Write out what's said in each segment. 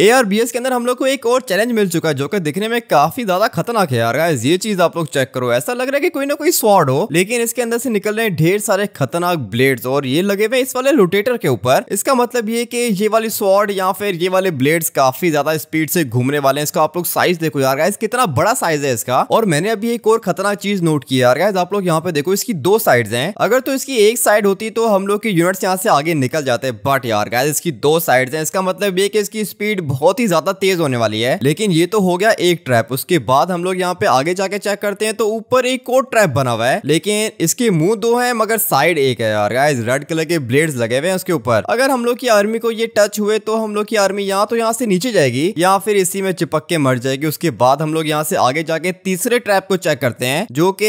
A R B S के अंदर हम लोग को एक और चैलेंज मिल चुका है, जो कि दिखने में काफ़ी ज़्यादा खतरनाक है यार गाइस ये चीज़ आप लोग चेक करो। ऐसा लग रहा है कि कोई ना कोई स्वॉर्ड हो, लेकिन इसके अंदर से निकल रहे ढेर सारे खतरनाक ब्लेड्स और ये लगे हुए इस वाले रोटेटर के ऊपर। इसका मतलब ये कि ये वाली स्वॉर्ड या फिर ये वाले ब्लेड्स काफ़ी ज़्यादा स्पीड से घूमने वाले हैं। इसका आप लोग साइज़ देखो यार गाइस कितना बड़ा साइज़ है इसका। और मैंने अभी एक और खतरनाक चीज़ नोट किया यार गाइस आप लोग यहाँ पे देखो, इसकी दो साइड है। अगर तो इसकी एक साइड होती तो हम लोग के यूनिट्स यहाँ से आगे निकल जाते बट यार गाइस इसकी दो साइड है। इसका मतलब ये कि इसकी स्पीड बहुत ही ज़्यादा तेज होने वाली है। लेकिन ये तो हो गया एक ट्रैप उसके बाद हम लोग यहाँ पे आगे जाके चेक करते हैं तो ऊपर एक और ट्रैप बना हुआ है। लेकिन इसके मुँह दो है, मगर साइड एक है यार। गाइस रेड कलर के ब्लेड्स लगे हुए हैं उसके ऊपर। अगर हम लोग की आर्मी को ये टच हुए तो हम लोग की आर्मी यहाँ तो यहाँ से नीचे जाएगी, या फिर इसी में चिपक के मर जाएगी। उसके बाद हम लोग यहाँ से आगे जाके तीसरे ट्रैप को चेक करते हैं, जो कि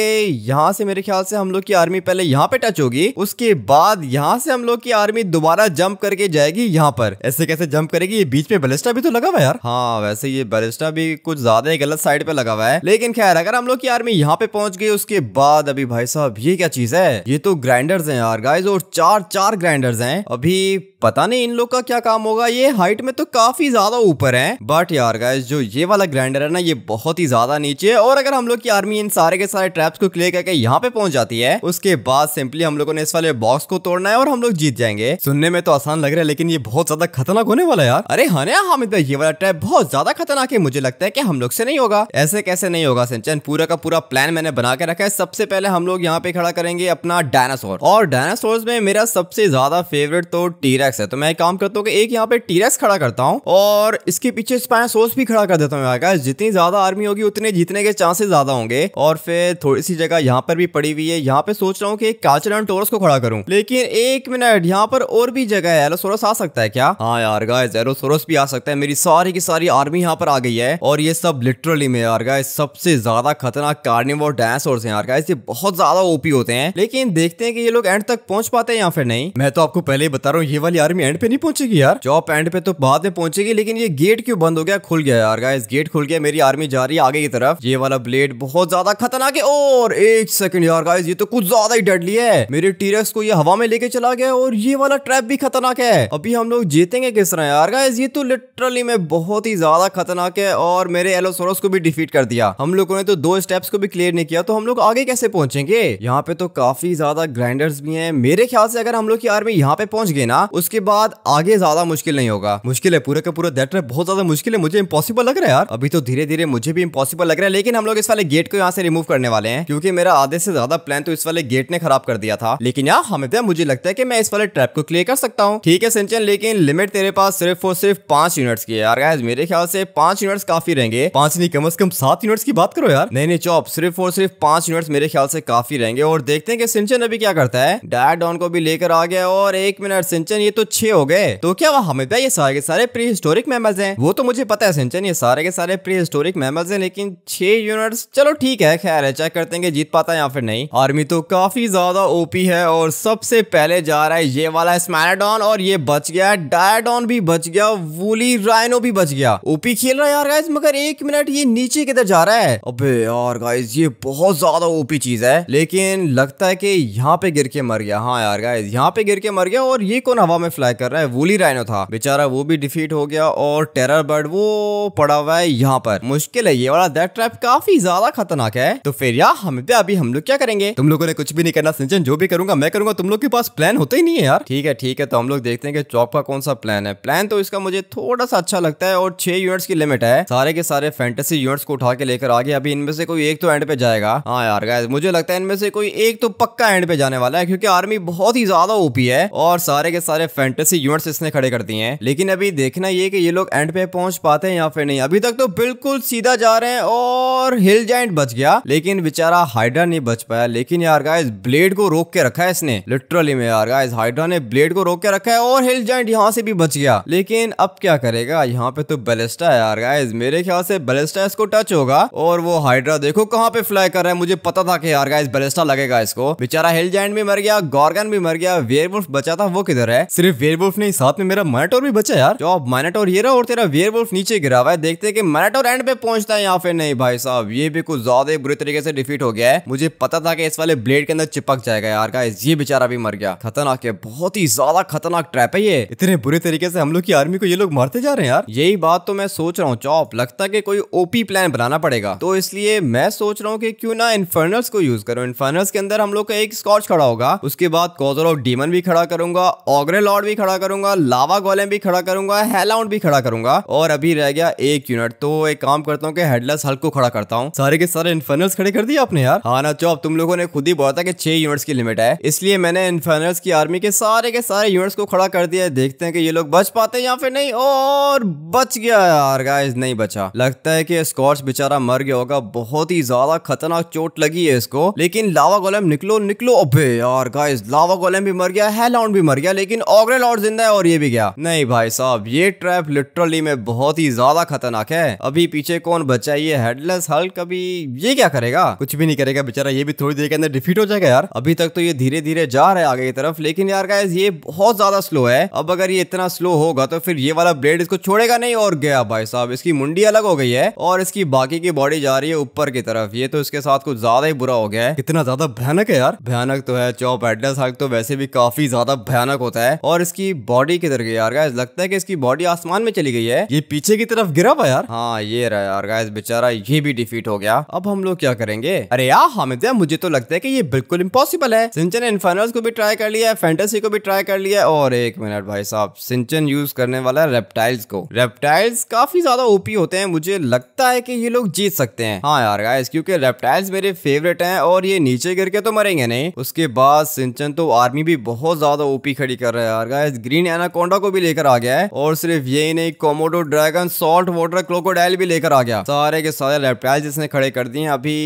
यहाँ से मेरे ख्याल से हम लोग की आर्मी पहले यहाँ पे टच होगी। उसके बाद यहाँ से हम लोग की आर्मी दोबारा जंप करके जाएगी यहाँ पर। ऐसे कैसे जंप करेगी? ये बीच में बलिस्टा भी तो लगा हुआ यार। हाँ वैसे ये बैरिस्टा भी कुछ ज़्यादा ही गलत साइड पे लगा हुआ है। लेकिन खैर, अगर हम लोग की आर्मी यहाँ पे पहुँच गई, उसके बाद अभी भाई साहब, ये क्या चीज़ है? ये तो ग्राइंडर्स हैं यार गाइस और चार चार ग्राइंडर्स हैं। अभी पता नहीं इन लोग का क्या काम होगा। ये हाइट में तो काफ़ी ज़्यादा ऊपर है। बट यार गाइस जो ये वाला ग्राइंडर है ना, ये बहुत ही ज़्यादा नीचे है। और अगर हम लोग की आर्मी इन सारे के सारे ट्रैप्स को क्लियर करके यहाँ पे पहुँच जाती है, उसके बाद सिंपली हम लोगों ने इस वाले बॉक्स को तोड़ना है और हम लोग जीत जाएँगे। सुनने में तो आसान लग रहा है, लेकिन ये बहुत ज़्यादा खतरनाक होने वाला यार। अरे हाँ हम ये वाला ट्रैप बहुत ज़्यादा खतरनाक है। मुझे लगता है की हम लोग से नहीं होगा। ऐसे कैसे नहीं होगा, सिंचन? पूरा का पूरा प्लान मैंने बना के रखा है। सबसे पहले हम लोग यहाँ पे खड़ा करेंगे अपना डायनासोर और डायनासोर में मेरा सबसे ज़्यादा फेवरेट तो टीरेक्स है तो मैं काम करता हूँ कि एक यहाँ पे टीरेक्स खड़ा करता हूँ और इसके पीछे स्पाइनासोर्स भी खड़ा कर देता हूँ यहाँ जितनी ज़्यादा आर्मी होगी, उतने जीतने के चांसेस ज़्यादा होंगे। और फिर थोड़ी सी जगह यहाँ पर भी पड़ी हुई है। यहाँ पे सोच रहा हूँ कि काचरन टोरस को खड़ा करूँ। लेकिन एक मिनट यहाँ पर और भी जगह है। एलोसोरस आ सकता है क्या? हाँ यार गाइस एलोसोरस भी आ सकता है। मेरी सारी की सारी आर्मी यहाँ पर आ गई है। और ये सब लिटरली में यार गाइस सबसे ज़्यादा खतरनाक कार्निवोर डायनासोर्स हैं यार। गाइस ये बहुत ज़्यादा ओपी होते हैं। लेकिन देखते हैं कि ये लोग एंड तक पहुँच पाते हैं या फिर नहीं। मैं तो आपको पहले ही बता रहा हूँ, ये वाली आर्मी एंड पे नहीं पहुंचेगी यार। जॉब एंड पे तो बाद में पहुंचेगी, लेकिन ये गेट क्यों बंद हो गया? खुल गया यार गाइस गेट खुल गया, मेरी आर्मी जा रही है आगे की तरफ़। ये वाला ब्लेड बहुत ज़्यादा खतरनाक है, और एक सेकंड यार गाइस ये तो कुछ ज़्यादा ही डेडली है। मेरे टीरेक्स को ये हवा में लेके चला गया, और ये वाला ट्रैप भी खतरनाक है। अभी हम लोग जीतेंगे किस तरह यार गाइस ये तो लिटरली में बहुत ही ज़्यादा खतरनाक है, और मेरे एलोसोरस को भी डिफीट कर दिया। हम लोगों ने तो दो स्टेप्स को भी क्लियर नहीं किया तो हम लोग आगे कैसे पहुँचेंगे? यहाँ पे तो काफ़ी ज़्यादा ग्राइंडर्स भी है। मेरे ख्याल से अगर हम लोग की आर्मी यहाँ पे पहुँच गए ना उसके बाद आगे ज़्यादा मुश्किल नहीं होगा। मुश्किल है, पूरा का पूरा दैट बहुत ज़्यादा मुश्किल है। मुझे इम्पॉसिबल लग रहा है यार। अभी तो धीरे धीरे मुझे भी इम्पॉसिबल लग रहा है, लेकिन हम लोग इस वाले गेट को यहाँ से रिमूव करने वाले हैं, क्योंकि मेरा आधे से ज़्यादा प्लान तो इस वाले गेट ने खराब कर दिया था। लेकिन यार, हमें मुझे लगता है कि मैं इस वाले ट्रैप को क्लियर कर सकता हूँ। ठीक है सिंचन, लेकिन लिमिट तेरे पास सिर्फ़ और सिर्फ़ पाँच यूनिट्स की यार। मेरे ख्याल से पाँच यूनिट्स काफ़ी रहेंगे। पाँच नहीं, कम से कम सात यूनिट्स की बात करो यार। नहीं नहीं, चौप, सिर्फ़ और सिर्फ़ पाँच यूनिट्स मेरे ख्याल से काफ़ी रहेंगे। और देखते हैं कि सिंचन अभी क्या करता है। डैड डॉन को भी लेकर आ गया और एक मिनट सिंचन, ये तो छह हो गए। तो क्या वहाँ हमें ये सारे के सारे प्री हिस्टोरिक मेमल्स हैं? वो तो मुझे पता है, सिंचन, ये सारे के सारे प्री हिस्टोरिक मेमल्स हैं, लेकिन छह यूनिट्स चलो ठीक है, खैर है चेक करते हैं जीत पाता है या फिर नहीं। आर्मी तो काफ़ी ज़्यादा ओपी है और सबसे पहले जा रहा है ये वाला स्मैराडॉन और ये बच गया डायडॉन भी बच गया वूली राइनो भी बच गया। ओपी खेल रहा है यार गाइस मगर एक मिनट ये नीचे किधर जा रहा है? अबे यार गाइस ये बहुत ज़्यादा ओपी चीज़ है, लेकिन लगता है कि यहाँ पे गिर के मर गया। हाँ यार गाइस यहाँ पे गिर के मर गया और ये कौन हवा में फ्लाई कर रहा है वूली राइनो था। बेचारा वो भी डिफीट हो गया और टेरर बर्ड वो पड़ा हुआ है यहाँ पर। मुश्किल है ये वाला दैट ट्रैप काफ़ी ज़्यादा खतरनाक है। तो फिर यार, हमें पे अभी हम लोग क्या करेंगे? तुम लोगों ने कुछ भी नहीं करना, सिंचन जो भी करूँगा, मैं करूँगा, तुम लोग के पास प्लान होता ही नहीं है यार। ठीक है ठीक है तो हम लोग देखते हैं कि चौक का कौन सा प्लान है। प्लान तो इसका मुझे थोड़ा सा अच्छा लगता है और छह यूनिट्स की लिमिट है। सारे के सारे फैंटेसी यूनिट्स को उठा के लेकर आगे, अभी इनमें से कोई एक तो एंड पे जाएगा। हाँ यार मुझे लगता है इनमें से कोई एक तो पक्का एंड पे जाने वाला है, क्योंकि आर्मी बहुत ही ज़्यादा ओपी है और सारे के सारे फैंटेसी यूनिट्स इसने खड़े कर दिए हैं। लेकिन अभी देखना ये कि ये लोग एंड पे पहुँच पाते हैं या फिर नहीं। अभी तक तो बिल्कुल सीधा जा रहे हैं और हिल जाइंट बच गया। लेकिन बेचारा हाइड्रा नहीं बच पाया। लेकिन यार गाइस ब्लेड को रोक के रखा है इसने। लिटरली में यार गाइस हाइड्रा ने ब्लेड को रोक के रखा है और हिल जाइंट यहाँ से भी बच गया। लेकिन अब क्या करेगा? यहाँ पे तो बेलेस्टा है यार गाइस मेरे ख्याल से बेलेस्टा इसको टच होगा। और वो हाइड्रा देखो कहाँ पे फ्लाई कर रहा है। मुझे पता था कि यार गाइस बेलेस्टा लगेगा इसको। बेचारा हिल जाइंट भी मर गया गॉर्गन भी मर गया। वेयरवुल्फ बचा था, वो किधर है? सिर्फ़ वेयरवुल्फ नहीं, साथ में मेरा मैनेटोर भी बचा यार। जो मैनेटोर ये रहा और तेरा वेयरवुल्फ नीचे गिरा हुआ है, देखते हैं कि मैनेटोर एंड पे पहुँचता है या फिर नहीं भाई साहब। ये भी कुछ ज़्यादा बुरी तरीके से डिफीट हो गया है। मुझे पता था कि इस वाले ब्लेड के अंदर चिपक जाएगा यार का ये बेचारा भी मर गया। खतरनाक है, बहुत ही ज़्यादा खतरनाक ट्रैप है ये। इतने बुरे तरीके से हम लोग की आर्मी को ये लोग मारते जा रहे हैं यार। यही बात तो मैं सोच रहा हूँ, चौप। लगता है कोई ओपी प्लान बनाना पड़ेगा। तो इसलिए मैं सोच रहा हूँ कि क्यों ना इन्फर्नल्स को यूज़ करो। इन्फर्नल्स के अंदर हम लोग का एक स्कॉच खड़ा होगा। उसके बाद कॉजर ऑफ़ डीमन भी खड़ा करूँगा। ऑग्रे लॉर्ड भी खड़ा करूँगा लावा गोलेम भी खड़ा करूँगा हेलाउंड भी खड़ा करूँगा। और अभी रह गया एक यूनिट तो एक काम करता हूँ कि हेडलेस हल्क को खड़ा करता हूँ। सारे के सारे इन्फर्नल्स खड़े कर दिए आपने यार? हाँ ना, चौप, तुम लोगों ने खुद ही बोला था कि छह यूनिट्स की लिमिट है। इसलिए मैंने इन्फर्नल्स की आर्मी के सारे के सारे यूनिट्स को खड़ा कर दिया देखते हैं कि ये लोग बच पाते हैं या फिर नहीं। और बच गया यार गाइस नहीं बचा। लगता है कि स्कॉच बेचारा मर गया होगा। बहुत ही ज़्यादा खतरनाक चोट लगी है इसको। लेकिन लावा गोलम निकलो निकलो। अबे यार गाइस लावा गोलम भी मर गया हेलाउंड भी मर गया। लेकिन ऑग्रे लॉर्ड ज़िंदा है और ये भी गया। नहीं भाई साहब, ये ट्रैप लिटरली में बहुत ही ज़्यादा खतरनाक है। अभी पीछे कौन बचा ये हेडलेस हल्क अभी ये क्या करेगा? कुछ भी नहीं करेगा बेचारा, ये भी थोड़ी देर के अंदर डिफीट हो जाएगा यार। अभी तक तो ये धीरे धीरे जा रहा है आगे की तरफ़, लेकिन यार गाइस ये बहुत ज़्यादा स्लो है। अब अगर ये इतना स्लो होगा तो फिर ये वाला ब्लेड इसको छोड़ेगा नहीं और गया भाई साहब, इसकी मुंडी अलग हो गई है और इसकी बाकी की बॉडी जा रही है ऊपर की तरफ़। ये तो इसके साथ कुछ ज़्यादा ही बुरा हो गया है। कितना ज़्यादा भयानक है यार। भयानक तो है, चौप एडलेस हल्क तो वैसे भी काफ़ी ज़्यादा भयानक होता है। और इसकी बॉडी किधर गई यार गाइस लगता है कि इसकी बॉडी आसमान में चली गई है। ये पीछे की तरफ़ गिरा हुआ यार। हाँ ये रहा यार गाइस बेचारा ये भी डिफीट हो गया। अब हम लोग क्या करेंगे? अरे यार हामिद मुझे तो लगता है कि ये बिल्कुल इम्पॉसिबल है। सिंचन इन्फर्नल्स को भी ट्राई कर लिया है फैंटेसी को भी ट्राई कर लिया है। और एक मिनट भाई साहब सिंचन यूज़ करने वाला है रेप्टाइल्स को। रेप्टाइल्स काफ़ी ज़्यादा ओपी होते हैं मुझे लगता है कि ये लोग जीत सकते हैं। हाँ यार गाइस क्योंकि रेप्टाइल्स मेरे फेवरेट हैं और ये नीचे गिर के तो मरेंगे नहीं। उसके बाद सिंचन तो आर्मी भी बहुत ज़्यादा ओपी खड़ी कर रहा है यार गाइस ग्रीन एनाकोंडा को भी लेकर आ गया है और सिर्फ़ यही नहीं Komodo dragon salt water crocodile भी लेकर आ गया। सारे के सारे रेप्टाइल्स इसने खड़े कर दिए अभी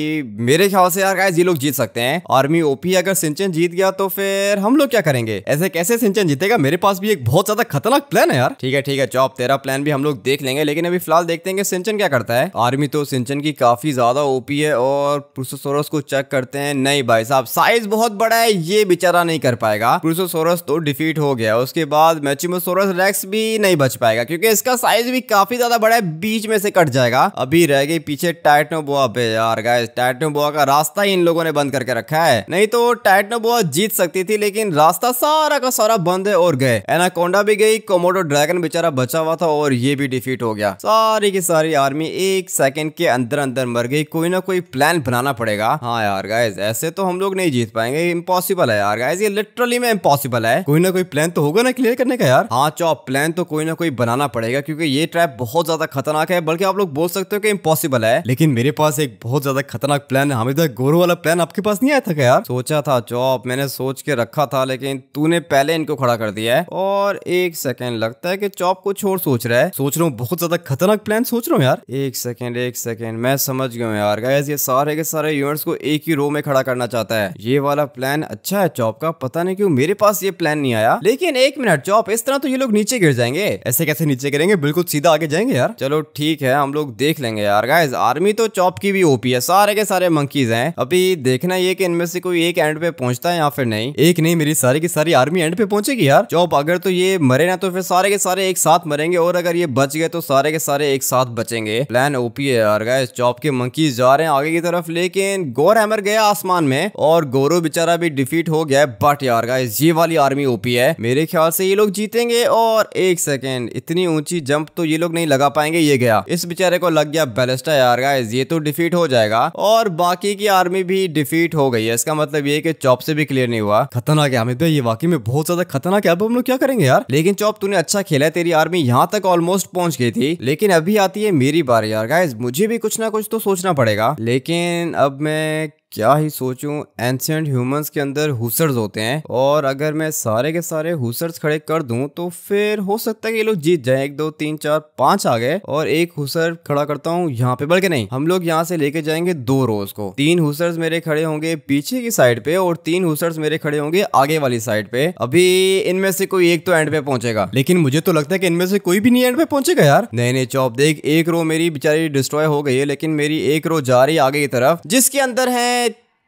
मेरे ख्याल से यार गाइस ये लोग जीत सकते हैं। आर्मी ओपी अगर सिंचन जीत गया तो फिर हम लोग क्या करेंगे? ऐसे कैसे सिंचन जीतेगा? मेरे पास भी एक बहुत ज़्यादा खतरनाक प्लान है यार। ठीक है ठीक है चौप तेरा प्लान भी हम लोग देख लेंगे, लेकिन अभी फ़िलहाल देखते हैं सिंचन क्या करता है। आर्मी तो सिंचन की काफ़ी ज़्यादा ओपी है और प्रोसेसोरस को चेक करते हैं। नहीं भाई साहब साइज़ बहुत बड़ा है, ये बेचारा नहीं कर पाएगा। प्रोसेसोरस तो डिफीट हो गया। उसके बाद मैचिमोसोरस रेक्स भी नहीं बच पाएगा, क्योंकि इसका साइज़ भी काफ़ी ज़्यादा बड़ा है, बीच में से कट जाएगा। अभी रह गई पीछे टाइटनोबोआ पे यार गाइस टाइटनोबोआ का रास्ता ही इन लोगों ने बंद करके रखा है। नहीं तो टाइटनोबोआ जीत सकती थी, लेकिन रास्ता सारा का सारा बंद है और गए। एनाकोंडा भी गई कोमोडो ड्रैगन बेचारा बचा हुआ था और ये भी डिफीट हो गया। सारी की सारी आर्मी एक सेकंड के अंदर अंदर मर गई, कोई ना कोई प्लान बनाना पड़ेगा। हाँ यार गाइज़ ऐसे तो हम लोग नहीं जीत पाएँगे इम्पॉसिबल है यार गाइज़ ये लिटरली में इम्पॉसिबल है। कोई ना कोई प्लान तो होगा ना क्लियर करने का यार। हाँ चौप प्लान तो कोई ना कोई बनाना पड़ेगा क्योंकि ये ट्रैप बहुत ज़्यादा खतरनाक है बल्कि आप लोग बोल सकते हो कि इम्पॉसिबल है। लेकिन मेरे पास एक बहुत ज़्यादा खतरनाक प्लान है। हमें गोरो वाला प्लान आपके पास नहीं आया था क्या यार? सोचा था चौप मैंने सोच के रखा था लेकिन तूने पहले इनको खड़ा कर दिया है। और एक सेकंड लगता है कि चौप कुछ और सोच रहा है। सोच रहा हूँ बहुत ज़्यादा खतरनाक प्लान सोच रहा हूँ यार। एक सेकेंड एक सेकेंड मैं समझ गया यार। गाइस ये सारे के सारे यूनिट्स को एक ही रो में खड़ा करना चाहता है। ये वाला प्लान अच्छा है चौप का पता नहीं क्यों मेरे पास ये प्लान नहीं आया। लेकिन एक मिनट, चौप, इस तरह तो ये लोग नीचे गिर जाएँगे। ऐसे कैसे नीचे गिरेंगे? बिल्कुल सीधा आगे जाएँगे यार। चलो, ठीक है, हम लोग देख लेंगे यार। गाइस आर्मी तो चौप की भी ओपी है। सारे के सारे मंकीज हैं। अभी देखना ये कि इनमें से कोई एक एंड पे पहुँचता है या फिर नहीं। एक नहीं, मेरी सारी की सारी आर्मी एंड पे पहुंचेगी यार। चौप, अगर तो ये मरे ना तो फिर सारे के सारे एक साथ मरेंगे। और अगर ये बच गए तो सारे के सारे एक साथ बचेंगे। प्लान ओपी है यार गाइस चौप के मंकीज जा रहे हैं आगे की तरफ़, लेकिन गोर हैमर गया आसमान में। और गोरो बेचारा भी डिफीट हो गया बट यार गाइस ये वाली आर्मी ओपी है। मेरे ख्याल से ये लोग जीतेंगे और एक सेकेंड, इतनी ऊँची जंप तो ये लोग नहीं लगा पाएँगे, ये गया। इस बेचारे को लग गया बैलेस्टा यार गाइस ये तो डिफीट हो जाएगा। और बाकी की आर्मी भी डिफीट हो गई है, इसका मतलब ये कि चौप से भी क्लियर नहीं हुआ। खतरनाक है हामिद भाई, ये वाकई में बहुत ज़्यादा खतरनाक है। अब हम लोग क्या करेंगे यार? लेकिन चौप तूने अच्छा खेला है, तेरी आर्मी यहाँ तक ऑलमोस्ट पहुँच गई थी। लेकिन अभी आती है मेरी बार यार गाइस मुझे भी कुछ ना कुछ तो सोचना पड़ेगा। लेकिन अब मैं क्या ही सोचूं एंशियंट ह्यूमंस के अंदर हुसर्स होते हैं और अगर मैं सारे के सारे हुसर्स खड़े कर दूँ तो फिर हो सकता है कि ये लोग जीत जाए। एक, दो, तीन, चार, पाँच आ गए और एक हुसर खड़ा करता हूँ यहाँ पे, बल्कि नहीं, हम लोग यहाँ से लेके जाएँगे दो रोज को। तीन हुसर्स मेरे खड़े होंगे पीछे की साइड पे और तीन हुसर्स मेरे खड़े होंगे आगे वाली साइड पे। अभी इनमें से कोई एक तो एंड पे पहुंचेगा। लेकिन मुझे तो लगता है कि इनमें से कोई भी नहीं एंड पे पहुंचेगा यार। नहीं नहीं, चौप, देख, एक रो मेरी बेचारी डिस्ट्रॉय हो गई है, लेकिन मेरी एक रो जा रही आगे की तरफ़, जिसके अंदर है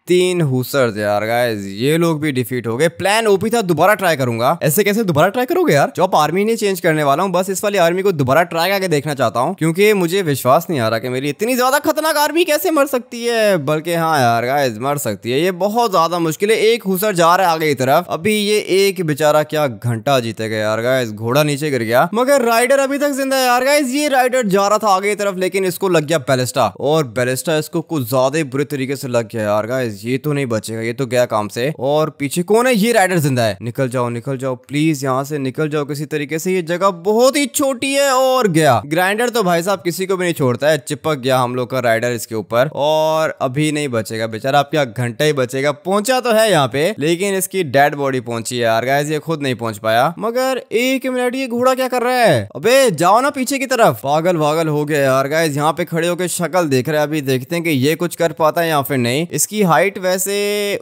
तीन हुसर यार गाइस ये लोग भी डिफीट हो गए। प्लान ओपी था, दोबारा ट्राई करूँगा। ऐसे कैसे दोबारा ट्राई करोगे यार? जो आर्मी नहीं चेंज करने वाला हूँ, बस इस वाली आर्मी को दोबारा ट्राई करके देखना चाहता हूँ, क्योंकि मुझे विश्वास नहीं आ रहा कि मेरी इतनी ज़्यादा खतरनाक आर्मी कैसे मर सकती है। बल्कि हाँ यार गाइस मर सकती है। ये बहुत ज़्यादा मुश्किल है। एक हुसर जा रहा है आगे की तरफ़। अभी ये एक बेचारा क्या घंटा जीतेगा यार गाइस घोड़ा नीचे गिर गया। मगर राइडर अभी तक ज़िंदा है यार गाइस ये राइडर जा रहा था आगे की तरफ़, लेकिन इसको लग गया बैलिस्टा और बैलिस्टा इसको कुछ ज़्यादा बुरे तरीके से लग गया यार गाइस ये तो नहीं बचेगा, ये तो गया काम से। और पीछे कौन है? ये राइडर ज़िंदा है। निकल जाओ निकल जाओ प्लीज़ यहाँ से निकल जाओ किसी तरीके से। ये जगह बहुत ही छोटी है और गया। ग्राइंडर तो भाई साहब किसी को भी नहीं छोड़ता है। चिपक गया हम लोग का राइडर इसके ऊपर। और अभी नहीं बचेगा बेचारा आपका घंटा ही बचेगा। पहुँचा तो है यहाँ पे, लेकिन इसकी डेड बॉडी पहुँची है यार। गाइस ये खुद नहीं पहुँच पाया। मगर एक मिनट ये घोड़ा क्या कर रहा है? अबे, जाओ ना पीछे की तरफ़। पागल वागल हो गया यार। गाइस यहाँ पे खड़े होकर शक्ल देख रहे हैं। अभी देखते हैं कि ये कुछ कर पाता है या फिर नहीं। इसकी हाइट वैसे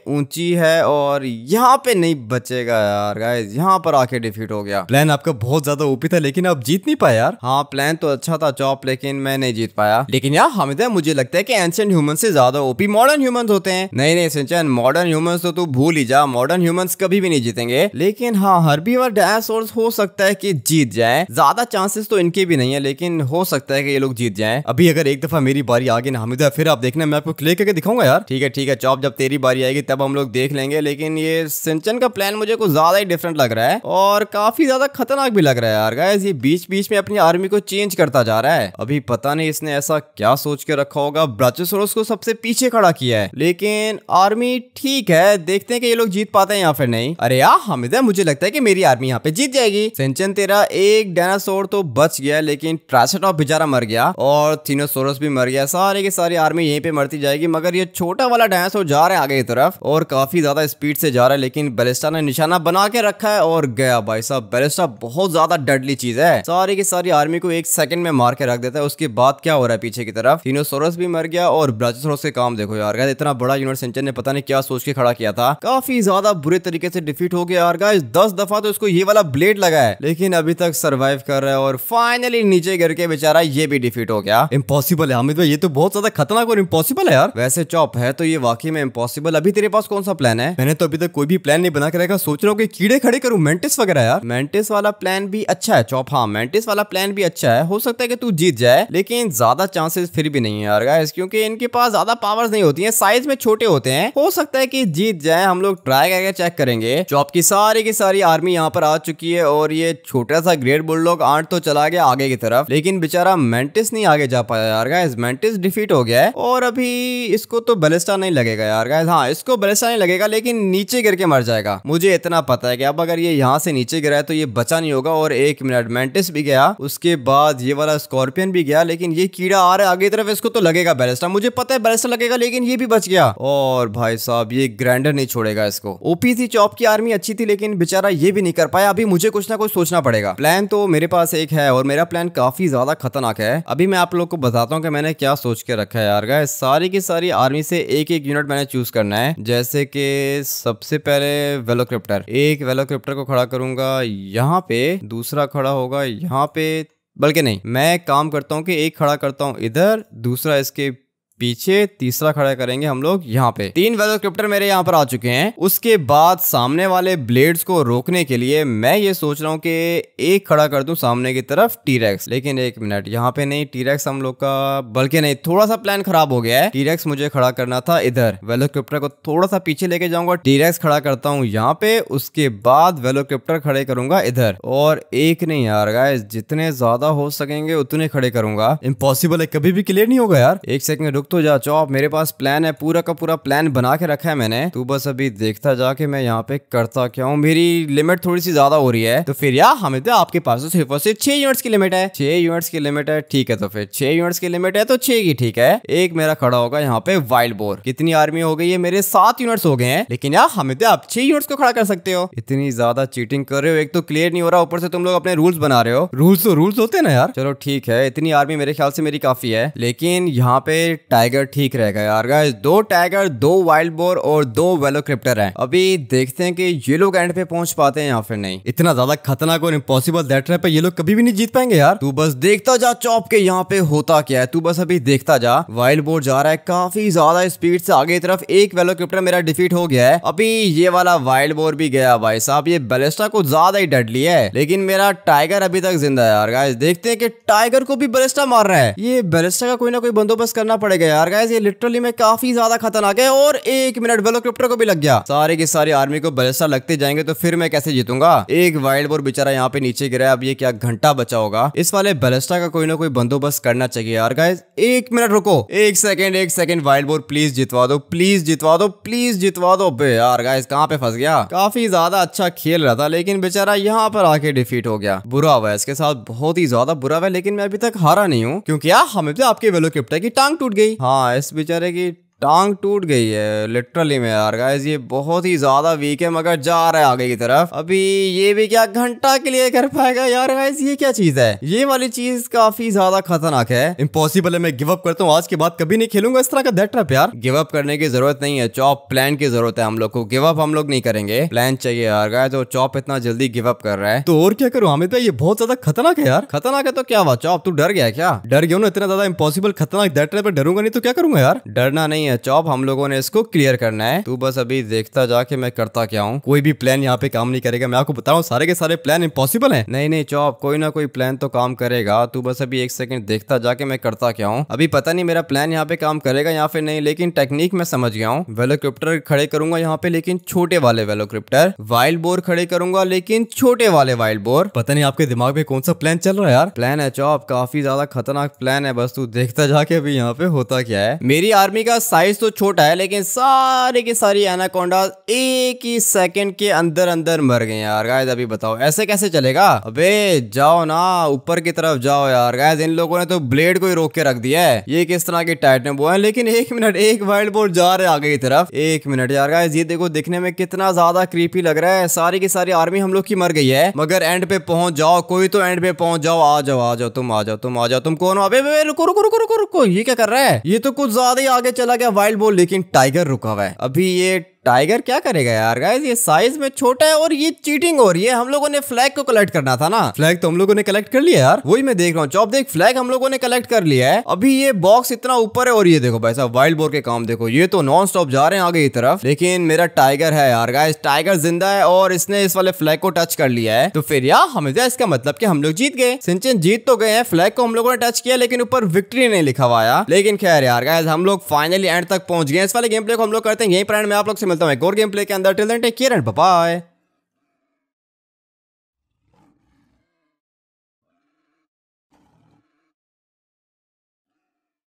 ऊँची है और यहाँ पे नहीं बचेगा यार गाइस यहाँ पर आके डिफीट हो गया। प्लान आपका बहुत ज़्यादा ओपी था लेकिन आप जीत नहीं पाया यार। हाँ प्लान तो अच्छा था चॉप लेकिन मैं नहीं जीत पाया। लेकिन यार हमें मुझे लगता है कि एंशियंट ह्यूमन से ज़्यादा ओपी मॉडर्न ह्यूमन होते हैं। नहीं नहीं सिंचन मॉडर्न ह्यूमन तो तू भूल ही जा मॉडर्न ह्यूमंस कभी भी नहीं जीतेंगे। लेकिन हाँ हर्बी और डायनासोर्स हो सकता है की जीत जाए। ज़्यादा चांसेस तो इनके भी नहीं है लेकिन हो सकता है कि ये लोग जीत जाए। अभी अगर एक दफ़ा मेरी बारी आगे ना हमिदा फिर आप देखना मैं आपको क्लिक करके दिखाऊँगा यार। ठीक है ठीक है चॉप जब तेरी बारी आएगी, तब हम लोग देख लेंगे। लेकिन ये सिंचन का प्लान मुझे कुछ ज़्यादा ही डिफरेंट लग रहा है और काफ़ी ज़्यादा खतरनाक भी लग रहा है यार। गाइस ये बीच बीच में अपनी आर्मी को चेंज करता जा रहा है। अभी पता नहीं इसने ऐसा क्या सोच के रखा होगा। ब्राचोसोरस को सबसे पीछे खड़ा किया है। लेकिन आर्मी ठीक है, देखते हैं कि ये लोग जीत पाते हैं या फिर नहीं। अरे यार हमिदा मुझे लगता है कि मेरी आर्मी यहाँ पे जीत जाएगी। सिंचन तेरा एक डायनासोर तो बच गया, लेकिन ट्राइसेटॉप बेचारा मर गया और थीनोसोरस भी मर गया। सारे की सारी आर्मी यहीं पे मरती जाएगी, मगर ये छोटा वाला डायनासोर जा रहे हैं आगे की तरफ़ और काफ़ी ज़्यादा स्पीड से जा रहा है, लेकिन बेलिस्टा ने निशाना बना के रखा है और गया भाई साहब बेलिस्टा बहुत ज़्यादा डडली चीज़ है। सारी की सारी आर्मी को एक सेकंड में मार के रख देता है, उसके बाद क्या हो रहा है पीछे की तरफ़? थीनोसोरस भी मर गया और ब्राचोसोरस के काम देखो यार गाइस इतना बड़ा यूनिट सेंचर ने पता नहीं क्या सोच के खड़ा किया था। काफ़ी ज़्यादा बुरे तरीके से डिफीट हो गया यार गाइस दस दफ़ा तो इसको ये वाला ब्लेड लगा है, लेकिन अभी तक सर्वाइव कर रहा है और फाइनली नीचे गिर के बेचारा ये भी डिफीट हो गया। इम्पॉसिबल है हामिद भाई, ये तो बहुत ज़्यादा खतरनाक और इम्पॉसिबल है यार। वैसे चॉप है तो ये वाकई में इम्पॉसिबल अभी तेरे पास कौन सा प्लान है? मैंने तो अभी तक कोई भी प्लान नहीं बना के रखा। सोच रहा हूँ कि कीड़े खड़े करूँ। मेंटिस वगैरह यार। मेंटिस वाला प्लान भी अच्छा है चॉप हाँ मेंटिस वाला प्लान भी अच्छा है। हो सकता है कि तू जीत जाए, लेकिन ज़्यादा चांसेस फिर भी नहीं है यार गाइस क्योंकि इनके पास ज़्यादा पावर्स नहीं होती है। साइज़ में छोटे होते हैं। हो सकता है कि जीत जाए, हम लोग ट्राई करके चेक करेंगे। चॉप की सारी की सारी आर्मी यहाँ पर आ चुकी है, और ये छोटा सा ग्रेट बुलडॉग आठ तो चला गया आगे की तरफ़। लेकिन बेचारा मेंटिस नहीं आगे जा पाया यार गाइस मेंटिस डिफीट हो गया है, और अभी इसको तो बेलिस्टा नहीं लगेगा। यार। गाइस हाँ इसको बेलिस्टा नहीं लगेगा, लेकिन नीचे गिर के मर जाएगा। मुझे इतना पता है कि अब अगर ये यहाँ से नीचे गिरा है तो ये बचा नहीं होगा और एक मिनट मेंटिस भी गया, उसके बाद ये वाला स्कॉर्पियन भी गया, लेकिन ये कीड़ा आ रहा है आगे तरफ़, इसको तो लगेगा बेलिस्टा मुझे पता है बेलिस्टा लगेगा, लेकिन ये भी बच गया। और भाई साहब, ये ग्राइंडर नहीं छोड़ेगा इसको। ओपी थी चॉप की आर्मी अच्छी थी, लेकिन बेचारा ये भी नहीं कर पाया। अभी मुझे कुछ ना कुछ सोचना पड़ेगा। प्लान तो मेरे पास एक है, और मेरा प्लान काफ़ी ज़्यादा खतरनाक है। अभी मैं आप लोग को बताता हूँ कि मैंने क्या सोच के रखा है यार। गाइस सारी की सारी आर्मी से एक एक यूनिट मैंने चूज़ करना है। जैसे कि सबसे पहले वेलोक्रिप्टर एक वेलोक्रिप्टर को खड़ा करूँगा, यहाँ पे दूसरा खड़ा होगा, यहाँ पे, बल्कि नहीं, मैं काम करता हूँ कि एक खड़ा करता हूँ इधर, दूसरा इसके पीछे तीसरा खड़ा करेंगे हम लोग यहाँ पे। तीन वेलोक्रिप्टर मेरे यहाँ पर आ चुके हैं। उसके बाद सामने वाले ब्लेड्स को रोकने के लिए मैं ये सोच रहा हूँ कि एक खड़ा कर दूँ सामने की तरफ़ टीरेक्स लेकिन एक मिनट यहाँ पे नहीं टीरेक्स हम लोग का, बल्कि नहीं थोड़ा सा प्लान खराब हो गया है। टीरेक्स मुझे खड़ा करना था इधर। वेलोक्रिप्टर को थोड़ा सा पीछे लेके जाऊँगा। टीरेक्स खड़ा करता हूँ यहाँ पे। उसके बाद वेलोक्रिप्टर खड़े करूँगा इधर। और एक नहीं यार गाइस जितने ज़्यादा हो सकेंगे, उतने खड़े करूँगा। इम्पॉसिबल है, कभी भी क्लियर नहीं होगा यार। एक सेकंड रुक तो जा, चौप। मेरे पास प्लान है, पूरा का पूरा प्लान बना के रखा है मैंने। तू बस अभी देखता जा कि मैं यहाँ पे करता क्या हूँ। मेरी लिमिट थोड़ी सी ज़्यादा हो रही है। तो फिर यार, हमें तो आपके पास तो सिर्फ़ और सिर्फ़ छह यूनिट्स की लिमिट है। छह यूनिट्स की लिमिट है, ठीक है तो फिर। छह यूनिट्स की लिमिट है तो छह की ठीक है। एक मेरा खड़ा होगा यहाँ पे वाइल्ड बोर कितनी आर्मी हो गई है मेरे? सात यूनिट्स हो गए हैं। लेकिन यार, हमें तो आप छह यूनिट्स को खड़ा कर सकते हो। इतनी ज़्यादा चीटिंग कर रहे हो। एक तो क्लियर नहीं हो रहा, ऊपर से तुम लोग अपने रूल्स बना रहे हो। रूल्स तो रूल्स होते ना यार। चलो ठीक है, इतनी आर्मी मेरे ख्याल से मेरी काफ़ी है। लेकिन यहाँ पे टाइगर ठीक रहेगा यार। गाइस दो टाइगर, दो वाइल्ड बोर और दो वेलोक्रिप्टर हैं। अभी देखते हैं कि ये लोग एंड पे पहुँच पाते हैं या फिर नहीं। इतना ज़्यादा खतरनाक और इम्पॉसिबल दैट पे ये लोग कभी भी नहीं जीत पाएँगे यार। तू बस देखता जा चौप के यहाँ पे होता क्या है। तू बस अभी देखता जा। वाइल्ड बोर जा रहा है काफ़ी ज़्यादा स्पीड से आगे तरफ़। एक वेलोक्रिप्टर मेरा डिफीट हो गया है। अभी ये वाला वाइल्ड बोर भी गया भाई साहब। ये बलिस्टा को ज़्यादा ही डडली है। लेकिन मेरा टाइगर अभी तक ज़िंदा है यार। गाइस देखते हैं कि टाइगर को भी बलिस्टा मार रहा है। ये बलिस्टा का कोई ना कोई बंदोबस्त करना पड़ेगा यार गाइस ये लिटरली में काफ़ी ज़्यादा खतरनाक है और एक मिनट वेलोक्रिप्टर को भी लग गया। सारे की सारी आर्मी को बलिस्टा लगते जाएँगे तो फिर मैं कैसे जीतूँगा? एक वाइल्ड बोर बेचारा यहाँ पे नीचे गिरा है, अब ये क्या घंटा बचा होगा? इस वाले बलिस्टा का कोई ना कोई बंदोबस्त करना चाहिए यार गाइस एक मिनट रुको। एक सेकंड एक सेकंड वाइल्ड बोर प्लीज़ जितवा दो प्लीज़ जितवा दो प्लीज़ जितवा दो। बे यार गाइस कहाँ पे फंस गया? काफ़ी ज़्यादा अच्छा खेल रहा था, लेकिन बेचारा यहाँ पर आके डिफीट हो गया। बुरा हुआ इसके साथ बहुत ही ज़्यादा बुरा हुआ लेकिन मैं अभी तक हारा नहीं हूँ, क्योंकि यार हमें तो आपके वेलो की टांग टूट गई। हाँ इस बेचारे की टांग टूट गई है लिटरली में यार गाइस ये बहुत ही ज़्यादा वीक है, मगर जा रहा है आगे की तरफ़। अभी ये भी क्या घंटा के लिए कर पाएगा यार गाइस ये क्या चीज़ है? ये वाली चीज़ काफ़ी ज़्यादा खतरनाक है। इम्पॉसिबल है, मैं गिव अप करता हूँ, आज के बाद कभी नहीं खेलूँगा, इस तरह का दैट ट्रैप यार। गिव अप करने की ज़रूरत नहीं है चॉप प्लान की ज़रूरत है हम लोग को। गिव अप हम लोग नहीं करेंगे। प्लान चाहिए यार गाइस तो चॉप इतना जल्दी गिव अप कर रहा है। तो और क्या करूँ, हमें तो ये बहुत ज़्यादा खतरनाक है यार। खतरनाक है तो क्या हुआ? चॉप तू डर गया क्या? डर गया ना, इतना ज़्यादा इम्पॉसिबल खतरनाक दैट ट्रैप डरूँगा नहीं तो क्या करूँगा यार? डरना नहीं चॉप, हम लोगों ने इसको क्लियर करना है। तू बस अभी देखता जा कि मैं करता क्या हूँ। कोई भी प्लान यहाँ पे काम नहीं करेगा। मैं आपको बताऊँ, सारे के सारे प्लान इम्पॉसिबल है। नहीं नहीं, चौप, कोई ना कोई प्लान तो काम करेगा। तू बस अभी एक सेकंड देखता जाके मैं करता क्या हूँ। अभी पता नहीं मेरा प्लान यहाँ पे काम करेगा या फिर नहीं, लेकिन टेक्निक मैं समझ गया हूँ। वेलोक्रिप्टर खड़े करूँगा यहाँ पे, लेकिन छोटे वाले वेलोक्रिप्टर वाइल्ड बोर खड़े करूँगा, लेकिन छोटे वाले वाइल्ड बोर पता नहीं आपके दिमाग में कौन सा प्लान चल रहा है यार। प्लान है चौप, काफ़ी ज़्यादा खतरनाक प्लान है। बस तू देखता जाके अभी यहाँ पे होता क्या है। मेरी आर्मी का साइज़ तो छोटा है, लेकिन सारा की सारी एनाकोंडा एक ही सेकंड के अंदर अंदर मर गए यार। गाइस अभी बताओ, ऐसे कैसे चलेगा? अबे, जाओ ना, ऊपर की तरफ़ जाओ यार। गाइस इन लोगों ने तो ब्लेड को ही रोक के रख दिया है। ये किस तरह के टाइटन वो है? लेकिन एक मिनट एक वाइल्ड बोर्ड जा रहे आगे की तरफ़। एक मिनट यार गाइस ये देखो, दिखने में कितना ज़्यादा क्रीपी लग रहा है। सारी की सारी आर्मी हम लोग की मर गई है, मगर एंड पे पहुँच जाओ। कोई तो एंड पे पहुँच जाओ। आ जाओ आ जाओ, तुम आ जाओ, तुम आ जाओ। तुम कौन हो? अबे, रुको रुको रुको रुको रुको। ये क्या कर रहा है? ये तो कुछ ज़्यादा ही आगे चला गया। वाइल्ड बोल लेकिन टाइगर रुका हुआ है। अभी ये टाइगर क्या करेगा यार? गाइस ये साइज़ में छोटा है और ये चीटिंग हो रही है। हम लोगों ने फ्लैग को कलेक्ट करना था ना। फ्लैग तो हम लोगों ने कलेक्ट कर लिया यार। वही मैं देख रहा हूँ। चौप, देख फ्लैग हम लोगों ने कलेक्ट कर लिया है। अभी ये बॉक्स इतना ऊपर है और ये देखो भाई साहब वाइल्ड बोर के काम देखो। ये तो नॉन स्टॉप जा रहे हैं आगे की तरफ़। लेकिन मेरा टाइगर है यार। गाइस टाइगर ज़िंदा है और इसने इस वाले फ्लैग को टच कर लिया है। तो फिर यार, हमें इसका मतलब की हम लोग जीत गए। सिंचन जीत तो गए हैं। फ्लैग को हम लोगों ने टच किया, लेकिन ऊपर विक्ट्री नहीं लिखा हुआ लेकिन खैर यार गाइस हम लोग फाइनली एंड तक पहुँच गए इस वाले गेम प्ले को हम लोग करते हैं। यही प्राण में आप लोग से मिलता हूँ। एक और गेम प्ले के अंदर till then take care and bye